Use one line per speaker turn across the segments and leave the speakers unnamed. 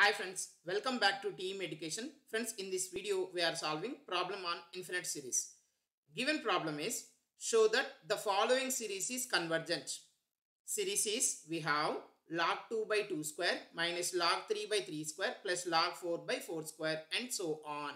Hi friends, welcome back to Team Education. Friends, in this video we are solving problem on infinite series. Given problem is show that the following series is convergent. Series is we have log 2 by 2 square minus log 3 by 3 square plus log 4 by 4 square and so on.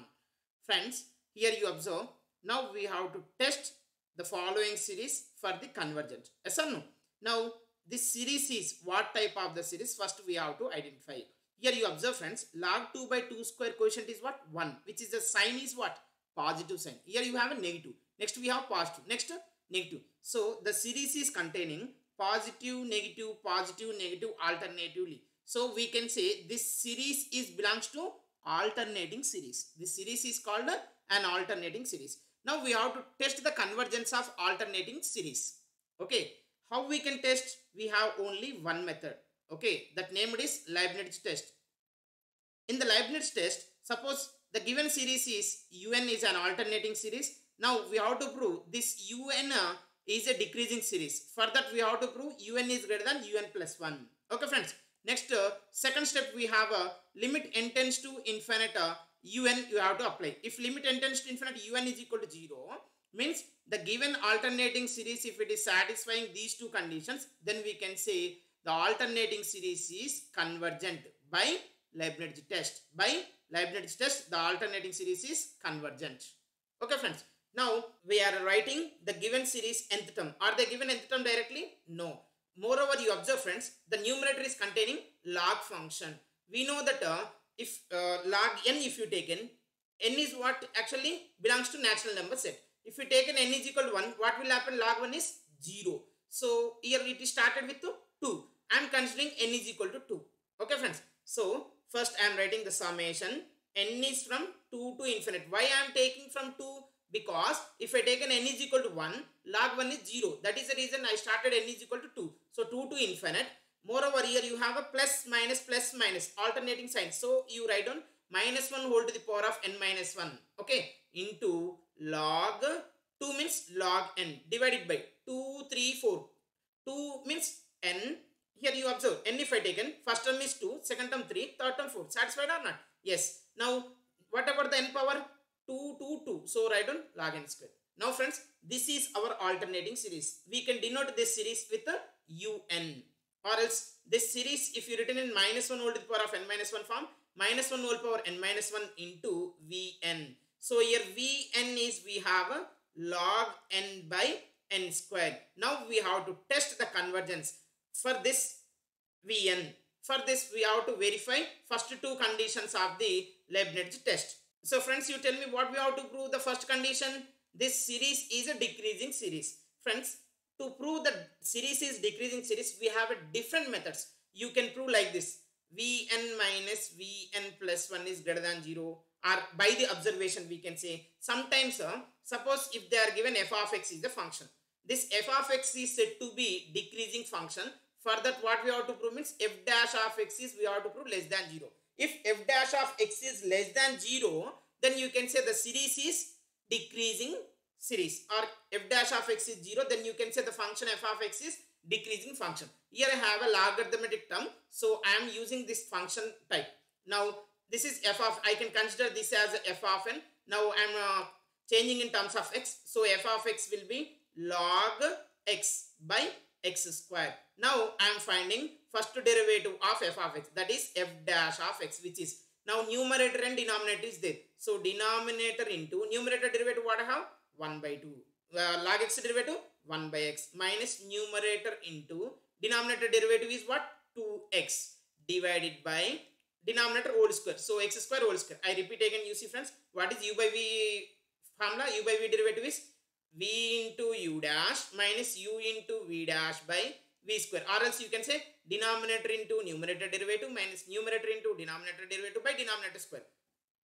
Friends, here you observe now we have to test the following series for the convergent. Yes or no? Now this series is what type of the series first we have to identify. Here you observe friends log 2 by 2 square quotient is what 1 which is the sign is what positive sign. Here you have a negative. Next we have positive. Next negative. So the series is containing positive negative positive negative alternatively. So we can say this series is belongs to alternating series. This series is called an alternating series. Now we have to test the convergence of alternating series. Okay. How we can test? We have only one method. Okay. That named is Leibniz test. In the Leibniz test, suppose the given series is un is an alternating series. Now we have to prove this un uh, is a decreasing series. For that we have to prove un is greater than un plus 1. Okay friends. Next uh, second step we have a limit n tends to infinite uh, un you have to apply. If limit n tends to infinite un is equal to 0 means the given alternating series if it is satisfying these two conditions then we can say the alternating series is convergent by Leibniz test. By Leibniz test the alternating series is convergent. Okay friends. Now we are writing the given series nth term. Are they given nth term directly? No. Moreover you observe friends the numerator is containing log function. We know that uh, if uh, log n if you take n n is what actually belongs to natural number set. If you taken n is equal to 1 what will happen log 1 is 0. So here it is started with 2. I am considering n is equal to 2. Okay friends. So first I am writing the summation n is from 2 to infinite. Why I am taking from 2? Because if I take an n is equal to 1, log 1 is 0. That is the reason I started n is equal to 2. So 2 to infinite. Moreover here you have a plus minus plus minus alternating sign. So you write on minus 1 whole to the power of n minus 1. Okay. Into log 2 means log n divided by 2, 3, 4. 2 means n. Here you observe n if I taken first term is 2, second term 3, third term 4. Satisfied or not? Yes. Now what about the n power? 2, 2, 2. So write on log n square. Now friends, this is our alternating series. We can denote this series with a un or else this series if you written in minus 1 whole to the power of n minus 1 form, minus 1 whole power n minus 1 into vn. So here vn is we have a log n by n square. Now we have to test the convergence for this vn. For this we have to verify first two conditions of the Leibniz test. So friends you tell me what we have to prove the first condition. This series is a decreasing series. Friends to prove that series is decreasing series we have a different methods. You can prove like this. Vn minus Vn plus 1 is greater than 0 or by the observation we can say sometimes uh, suppose if they are given f of x is the function. This f of x is said to be decreasing function. For that what we have to prove means f dash of x is we have to prove less than 0. If f dash of x is less than 0 then you can say the series is decreasing series or f dash of x is 0 then you can say the function f of x is decreasing function. Here I have a logarithmic term so I am using this function type. Now this is f of I can consider this as f of n. Now I am uh, changing in terms of x. So f of x will be log x by x square. Now I am finding first derivative of f of x that is f dash of x which is now numerator and denominator is there. So denominator into numerator derivative what I have 1 by 2. Uh, log x derivative 1 by x minus numerator into denominator derivative is what 2x divided by denominator whole square. So x square whole square. I repeat again you see friends what is u by v formula u by v derivative is v into u dash minus u into v dash by v square. Or else you can say denominator into numerator derivative minus numerator into denominator derivative by denominator square.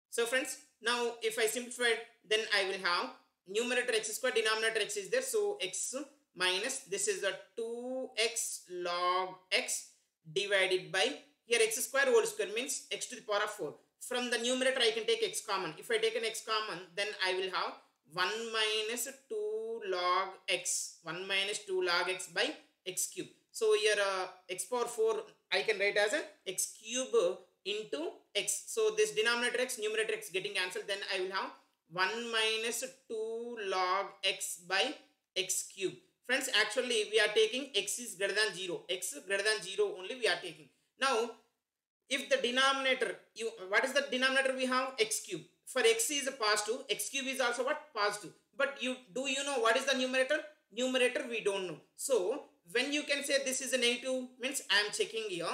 So friends now if I simplify then I will have numerator x square denominator x is there. So x minus this is the 2x log x divided by here x square whole square means x to the power of 4 from the numerator I can take x common. If I take an x common then I will have 1 minus 2 log x 1 minus 2 log x by x cube so here uh, x power 4 I can write as a x cube into x. So this denominator x, numerator x getting cancelled. Then I will have 1 minus 2 log x by x cube. Friends, actually we are taking x is greater than 0. x greater than 0 only we are taking. Now, if the denominator, you what is the denominator we have? x cube. For x is a positive, x cube is also what? Positive. But you do you know what is the numerator? Numerator we don't know. So, when you can say this is a negative, means I am checking here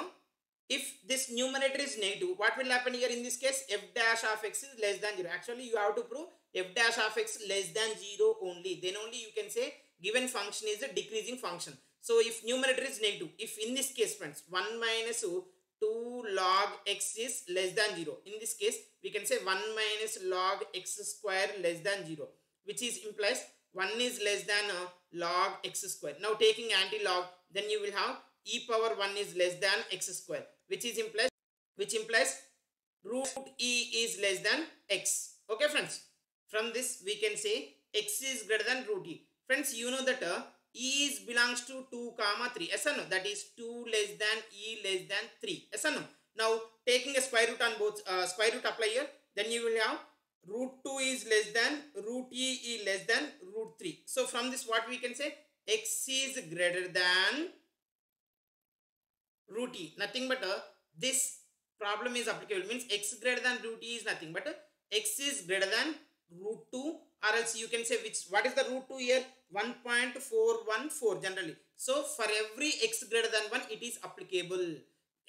if this numerator is negative, what will happen here in this case? f dash of x is less than 0. Actually, you have to prove f dash of x less than 0 only. Then only you can say given function is a decreasing function. So, if numerator is negative, if in this case friends, 1 minus 2 log x is less than 0. In this case, we can say 1 minus log x square less than 0. Which is implies 1 is less than uh, log x square. Now, taking anti-log, then you will have e power 1 is less than x square which is implies which implies root e is less than x okay friends from this we can say x is greater than root e friends you know that uh, is belongs to 2 comma 3 yes or no that is 2 less than e less than 3 yes or no now taking a square root on both uh, square root apply here then you will have root 2 is less than root e is less than root 3 so from this what we can say? X is greater than root e nothing but uh, this problem is applicable. Means x greater than root e is nothing but uh, x is greater than root 2 or else you can say which what is the root 2 here? 1.414 generally. So for every x greater than 1 it is applicable.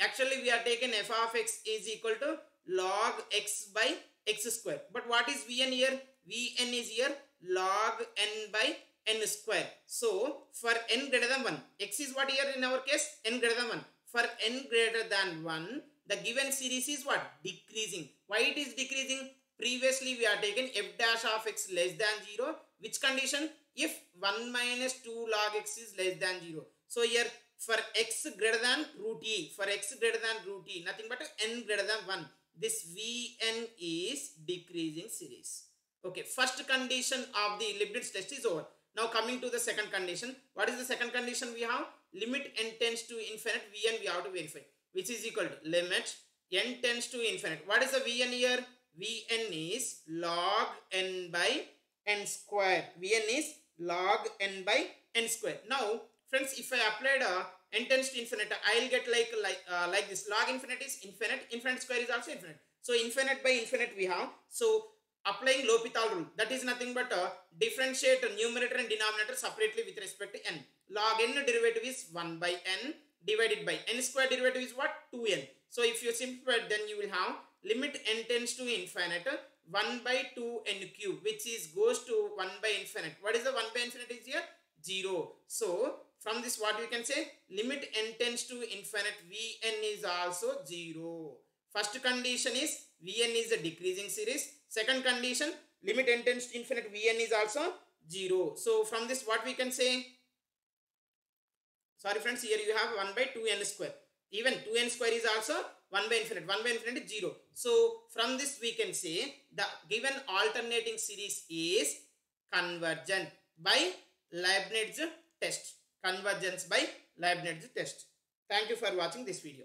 Actually we are taken f of x is equal to log x by x square. But what is vn here? Vn is here log n by n square. So for n greater than 1 x is what here in our case? N greater than 1 for n greater than 1, the given series is what? Decreasing. Why it is decreasing? Previously, we are taken f dash of x less than 0. Which condition? If 1 minus 2 log x is less than 0. So, here for x greater than root e, for x greater than root e, nothing but n greater than 1. This Vn is decreasing series. Okay, first condition of the Leibniz test is over. Now coming to the second condition. What is the second condition we have? Limit n tends to infinite Vn we have to verify. Which is equal to limit n tends to infinite. What is the Vn here? Vn is log n by n square. Vn is log n by n square. Now friends if I applied a n tends to infinite I will get like like uh, like this log infinite is infinite infinite square is also infinite so infinite by infinite we have so applying L'Hopital rule. That is nothing but uh, differentiate numerator and denominator separately with respect to n. Log n derivative is 1 by n divided by n square derivative is what? 2n. So if you simplify then you will have limit n tends to infinite 1 by 2n cube which is goes to 1 by infinite. What is the 1 by infinite is here? 0. So from this what you can say limit n tends to infinite vn is also 0. First condition is Vn is a decreasing series. Second condition, limit n tends to infinite, Vn is also 0. So from this what we can say? Sorry friends, here you have 1 by 2n square. Even 2n square is also 1 by infinite. 1 by infinite is 0. So from this we can say the given alternating series is convergent by Leibniz test. Convergence by Leibniz test. Thank you for watching this video.